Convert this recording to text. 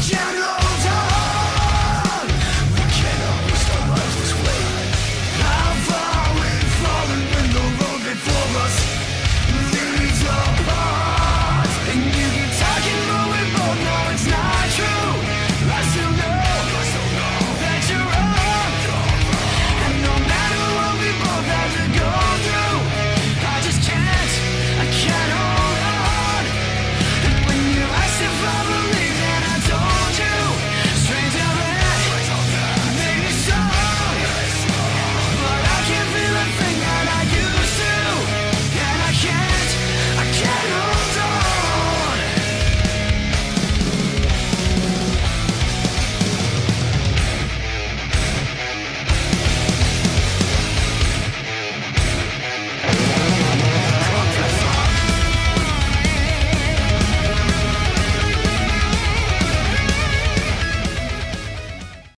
General.